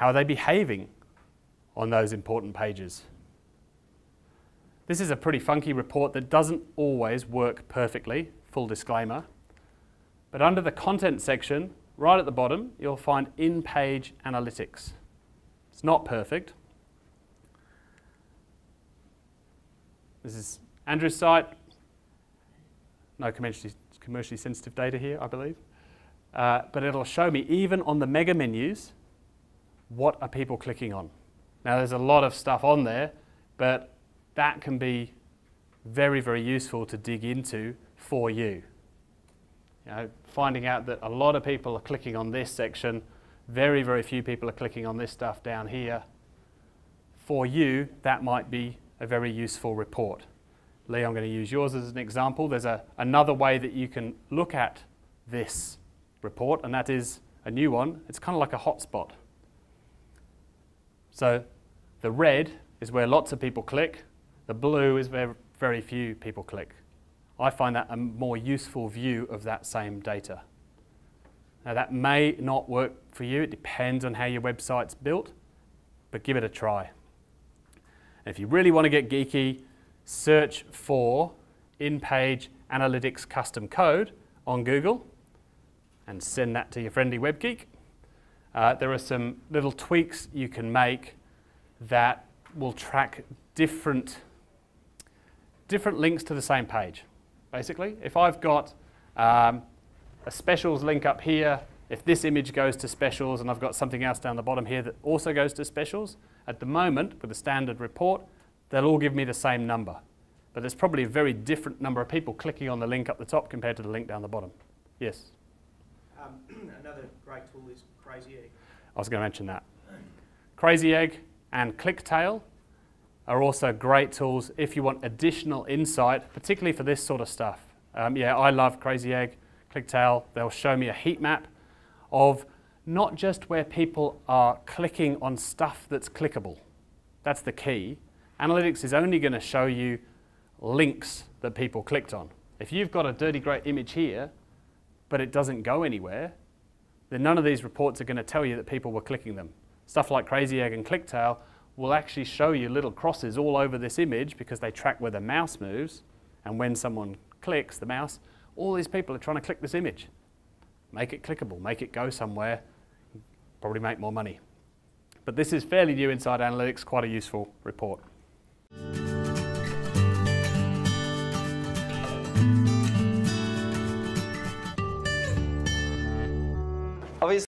How are they behaving on those important pages? This is a pretty funky report that doesn't always work perfectly, full disclaimer. But under the content section, right at the bottom, you'll find in-page analytics. It's not perfect. This is Andrew's site. No commercially, commercially sensitive data here, I believe. Uh, but it'll show me, even on the mega menus, what are people clicking on. Now, there's a lot of stuff on there, but that can be very, very useful to dig into for you. you know, finding out that a lot of people are clicking on this section, very, very few people are clicking on this stuff down here. For you, that might be a very useful report. Lee, I'm going to use yours as an example. There's a, another way that you can look at this report, and that is a new one. It's kind of like a hotspot. So the red is where lots of people click. The blue is where very few people click. I find that a more useful view of that same data. Now that may not work for you. It depends on how your website's built, but give it a try. And if you really want to get geeky, search for in-page analytics custom code on Google and send that to your friendly WebGeek. Uh, there are some little tweaks you can make that will track different, different links to the same page. Basically, if I've got um, a specials link up here, if this image goes to specials and I've got something else down the bottom here that also goes to specials, at the moment with a standard report, they'll all give me the same number. But there's probably a very different number of people clicking on the link up the top compared to the link down the bottom. Yes? Um, another great tool Crazy Egg. I was going to mention that. Crazy Egg and ClickTale are also great tools if you want additional insight, particularly for this sort of stuff. Um, yeah, I love Crazy Egg, ClickTale. They'll show me a heat map of not just where people are clicking on stuff that's clickable. That's the key. Analytics is only going to show you links that people clicked on. If you've got a dirty great image here, but it doesn't go anywhere, then none of these reports are going to tell you that people were clicking them. Stuff like Crazy Egg and ClickTale will actually show you little crosses all over this image because they track where the mouse moves and when someone clicks the mouse, all these people are trying to click this image. Make it clickable, make it go somewhere, probably make more money. But this is fairly new inside analytics, quite a useful report.